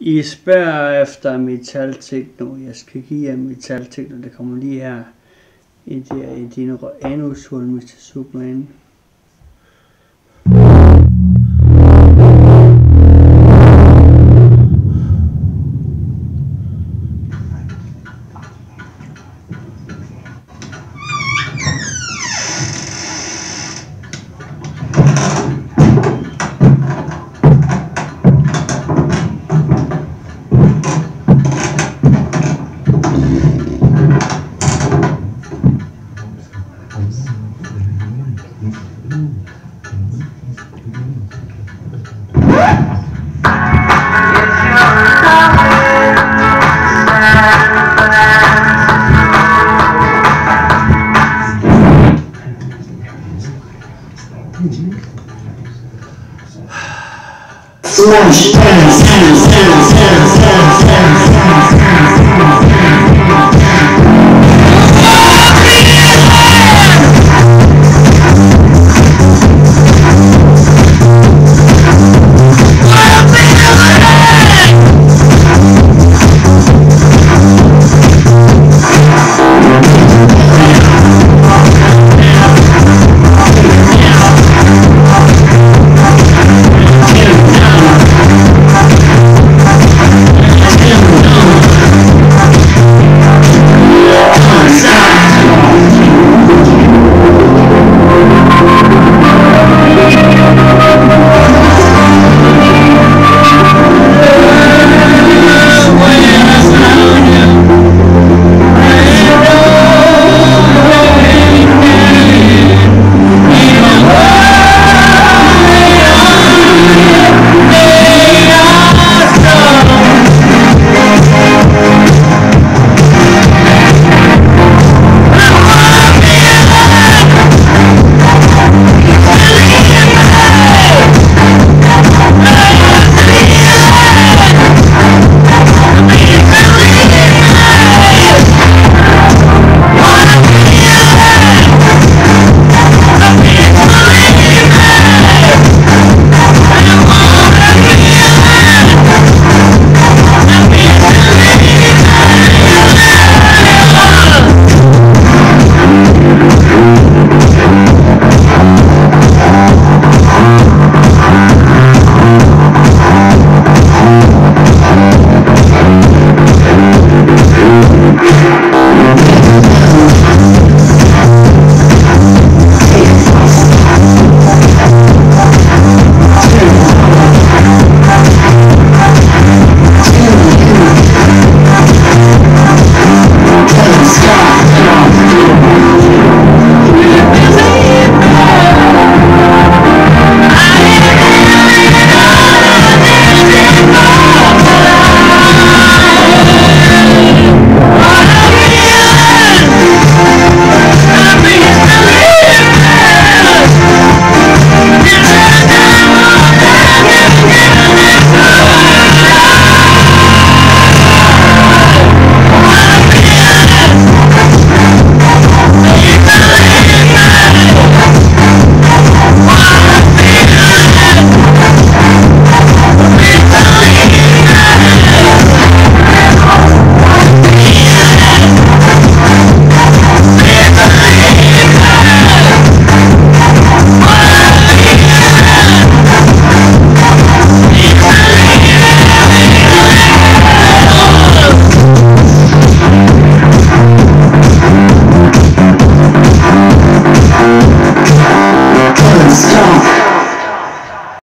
I spørger efter metaltekno. Jeg skal give jer metaltekno. Det kommer lige her. I, det, i dine anushul, Mr. Superman. Slash, Yeah.